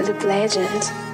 The Legend.